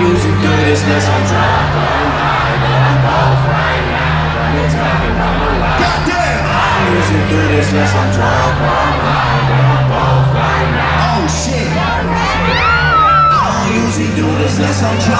usually do this unless I'm drunk night, but I'm both right now. Got me talking about my life. Goddamn! I don't usually do this unless I'm drunk night, but I'm both right now. Oh shit! I don't usually do this unless I'm drunk